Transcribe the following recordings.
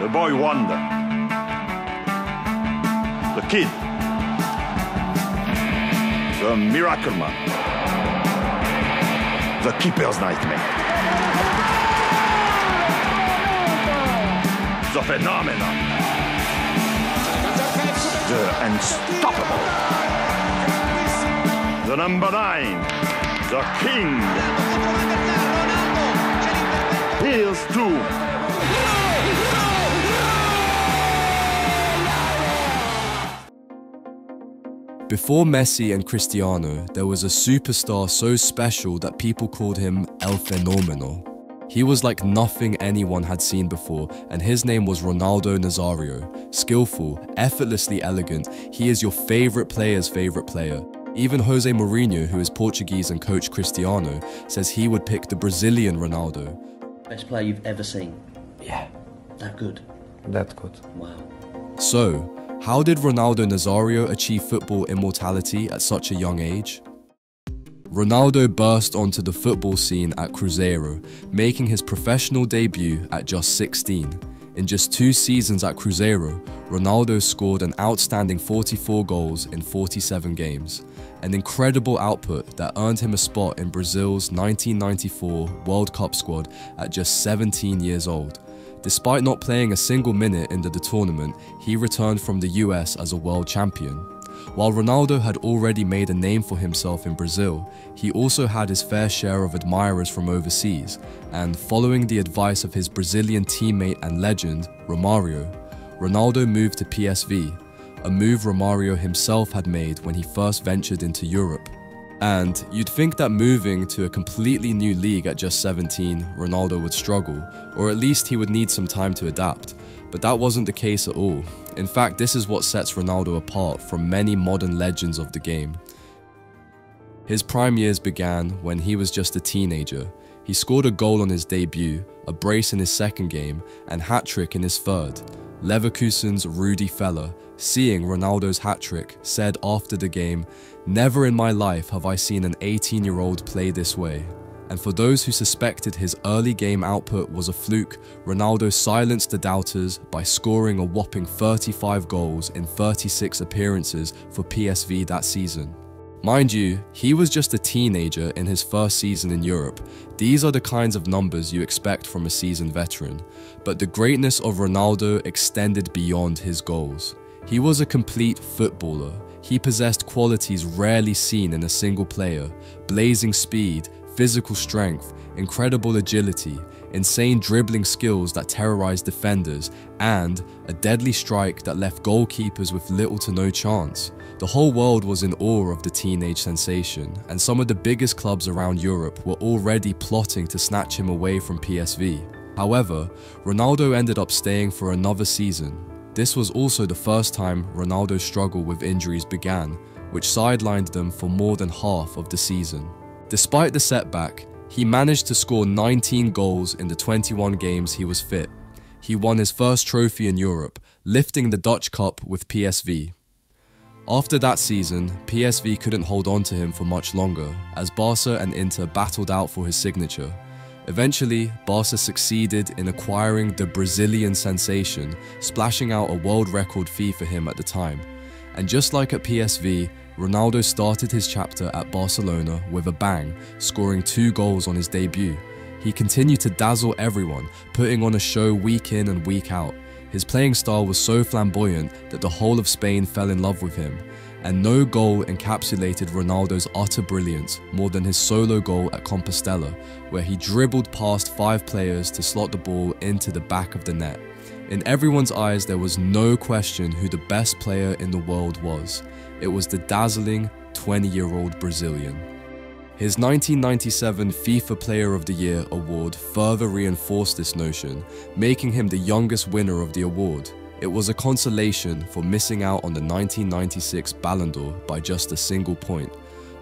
the boy wonder, the kid, the miracle man, the keeper's nightmare, the phenomenon, the unstoppable, the number nine, the king. Here's to Before Messi and Cristiano, there was a superstar so special that people called him El Fenomeno. He was like nothing anyone had seen before, and his name was Ronaldo Nazario. Skillful, effortlessly elegant, he is your favorite player's favorite player. Even Jose Mourinho, who is Portuguese and coach Cristiano, says he would pick the Brazilian Ronaldo. Best player you've ever seen. Yeah, That good. That good. Wow. So, how did Ronaldo Nazario achieve football immortality at such a young age? Ronaldo burst onto the football scene at Cruzeiro, making his professional debut at just 16. In just two seasons at Cruzeiro, Ronaldo scored an outstanding 44 goals in 47 games, an incredible output that earned him a spot in Brazil's 1994 World Cup squad at just 17 years old. Despite not playing a single minute in the, the tournament, he returned from the US as a world champion. While Ronaldo had already made a name for himself in Brazil, he also had his fair share of admirers from overseas, and following the advice of his Brazilian teammate and legend, Romario, Ronaldo moved to PSV, a move Romario himself had made when he first ventured into Europe. And you'd think that moving to a completely new league at just 17, Ronaldo would struggle, or at least he would need some time to adapt. But that wasn't the case at all. In fact, this is what sets Ronaldo apart from many modern legends of the game. His prime years began when he was just a teenager. He scored a goal on his debut, a brace in his second game, and hat trick in his third. Leverkusen's Rudi Völler, seeing Ronaldo's hat trick, said after the game, Never in my life have I seen an 18 year old play this way. And for those who suspected his early game output was a fluke, Ronaldo silenced the doubters by scoring a whopping 35 goals in 36 appearances for PSV that season. Mind you, he was just a teenager in his first season in Europe. These are the kinds of numbers you expect from a seasoned veteran. But the greatness of Ronaldo extended beyond his goals. He was a complete footballer. He possessed qualities rarely seen in a single player blazing speed, physical strength, incredible agility, insane dribbling skills that terrorized defenders, and a deadly strike that left goalkeepers with little to no chance. The whole world was in awe of the teenage sensation, and some of the biggest clubs around Europe were already plotting to snatch him away from PSV. However, Ronaldo ended up staying for another season. This was also the first time Ronaldo's struggle with injuries began, which sidelined them for more than half of the season. Despite the setback, he managed to score 19 goals in the 21 games he was fit. He won his first trophy in Europe, lifting the Dutch Cup with PSV. After that season, PSV couldn't hold on to him for much longer, as Barca and Inter battled out for his signature. Eventually, Barca succeeded in acquiring the Brazilian sensation, splashing out a world record fee for him at the time. And just like at PSV, Ronaldo started his chapter at Barcelona with a bang, scoring two goals on his debut. He continued to dazzle everyone, putting on a show week in and week out. His playing style was so flamboyant that the whole of Spain fell in love with him, and no goal encapsulated Ronaldo's utter brilliance more than his solo goal at Compostela, where he dribbled past five players to slot the ball into the back of the net. In everyone's eyes, there was no question who the best player in the world was. It was the dazzling 20 year old Brazilian. His 1997 FIFA Player of the Year award further reinforced this notion, making him the youngest winner of the award. It was a consolation for missing out on the 1996 Ballon d'Or by just a single point.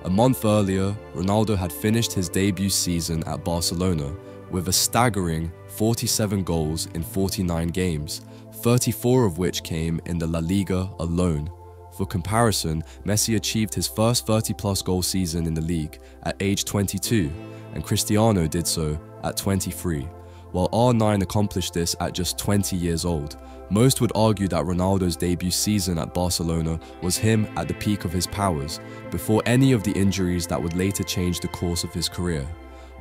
A month earlier, Ronaldo had finished his debut season at Barcelona with a staggering 47 goals in 49 games, 34 of which came in the La Liga alone. For comparison, Messi achieved his first 30 plus goal season in the league at age 22, and Cristiano did so at 23. While R9 accomplished this at just 20 years old. Most would argue that Ronaldo's debut season at Barcelona was him at the peak of his powers, before any of the injuries that would later change the course of his career.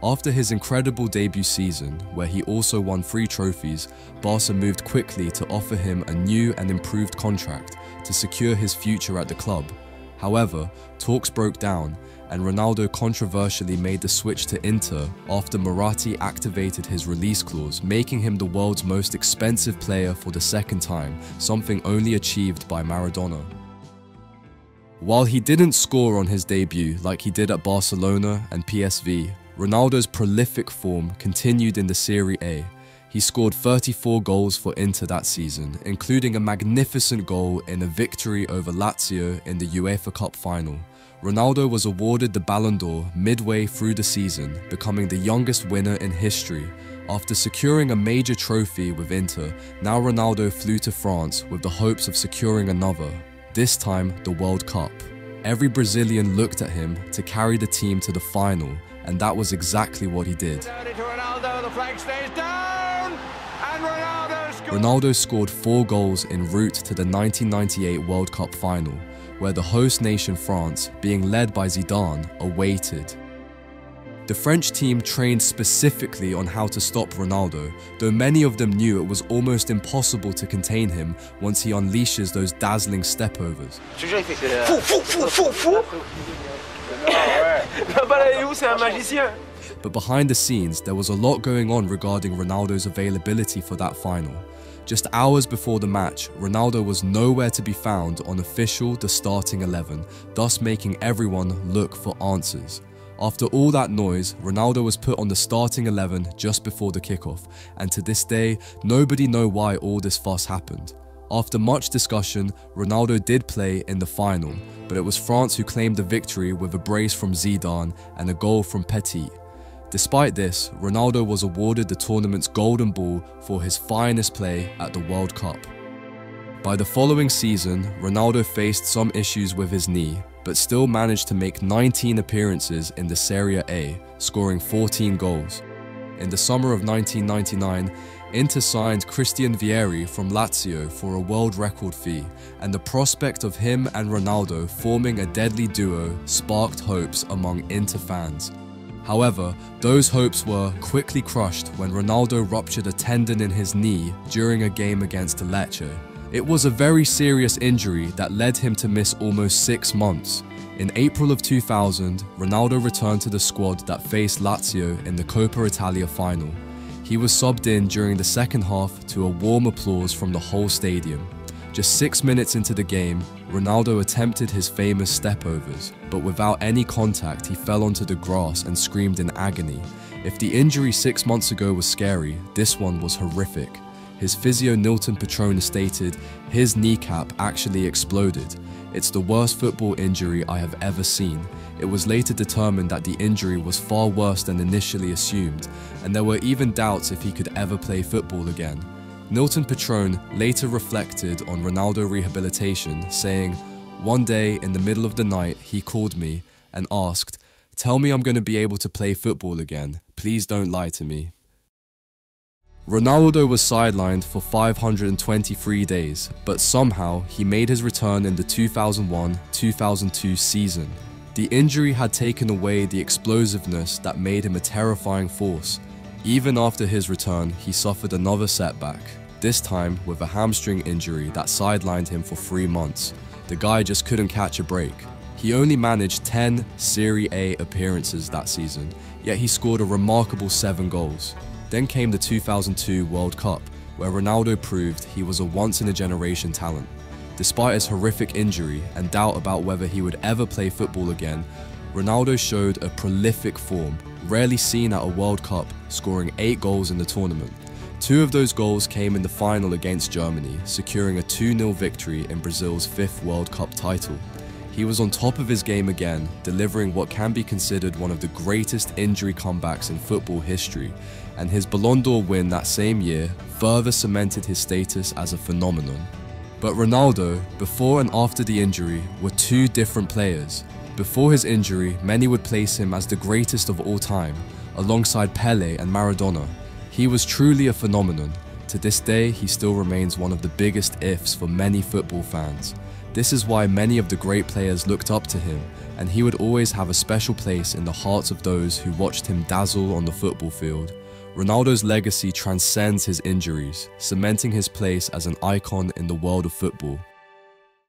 After his incredible debut season, where he also won three trophies, Barca moved quickly to offer him a new and improved contract to secure his future at the club. However, talks broke down and Ronaldo controversially made the switch to Inter after Moratti activated his release clause, making him the world's most expensive player for the second time, something only achieved by Maradona. While he didn't score on his debut like he did at Barcelona and PSV, Ronaldo's prolific form continued in the Serie A, he scored 34 goals for Inter that season, including a magnificent goal in a victory over Lazio in the UEFA Cup final. Ronaldo was awarded the Ballon d'Or midway through the season, becoming the youngest winner in history. After securing a major trophy with Inter, now Ronaldo flew to France with the hopes of securing another, this time the World Cup. Every Brazilian looked at him to carry the team to the final, and that was exactly what he did. Ronaldo scored four goals en route to the 1998 World Cup final, where the host nation France, being led by Zidane, awaited. The French team trained specifically on how to stop Ronaldo, though many of them knew it was almost impossible to contain him once he unleashes those dazzling stepovers. But behind the scenes, there was a lot going on regarding Ronaldo's availability for that final. Just hours before the match, Ronaldo was nowhere to be found on official the starting 11, thus making everyone look for answers. After all that noise, Ronaldo was put on the starting 11 just before the kickoff, and to this day, nobody know why all this fuss happened. After much discussion, Ronaldo did play in the final, but it was France who claimed the victory with a brace from Zidane and a goal from Petit. Despite this, Ronaldo was awarded the tournament's Golden Ball for his finest play at the World Cup. By the following season, Ronaldo faced some issues with his knee, but still managed to make 19 appearances in the Serie A, scoring 14 goals. In the summer of 1999, Inter signed Christian Vieri from Lazio for a world record fee, and the prospect of him and Ronaldo forming a deadly duo sparked hopes among Inter fans. However, those hopes were quickly crushed when Ronaldo ruptured a tendon in his knee during a game against Lecce. It was a very serious injury that led him to miss almost six months. In April of 2000, Ronaldo returned to the squad that faced Lazio in the Coppa Italia final. He was subbed in during the second half to a warm applause from the whole stadium. Just six minutes into the game, Ronaldo attempted his famous stepovers, but without any contact he fell onto the grass and screamed in agony. If the injury six months ago was scary, this one was horrific. His physio Nilton Petrone stated, his kneecap actually exploded. It's the worst football injury I have ever seen. It was later determined that the injury was far worse than initially assumed, and there were even doubts if he could ever play football again. Nilton Petrone later reflected on Ronaldo rehabilitation, saying, One day in the middle of the night, he called me and asked, Tell me I'm going to be able to play football again. Please don't lie to me. Ronaldo was sidelined for 523 days, but somehow he made his return in the 2001-2002 season. The injury had taken away the explosiveness that made him a terrifying force. Even after his return, he suffered another setback, this time with a hamstring injury that sidelined him for three months. The guy just couldn't catch a break. He only managed 10 Serie A appearances that season, yet he scored a remarkable 7 goals. Then came the 2002 World Cup, where Ronaldo proved he was a once-in-a-generation talent. Despite his horrific injury and doubt about whether he would ever play football again, Ronaldo showed a prolific form, rarely seen at a World Cup, scoring 8 goals in the tournament. Two of those goals came in the final against Germany, securing a 2-0 victory in Brazil's fifth World Cup title. He was on top of his game again, delivering what can be considered one of the greatest injury comebacks in football history, and his Ballon d'Or win that same year further cemented his status as a phenomenon. But Ronaldo, before and after the injury, were two different players. Before his injury, many would place him as the greatest of all time, alongside Pele and Maradona. He was truly a phenomenon. To this day, he still remains one of the biggest ifs for many football fans. This is why many of the great players looked up to him, and he would always have a special place in the hearts of those who watched him dazzle on the football field. Ronaldo's legacy transcends his injuries, cementing his place as an icon in the world of football.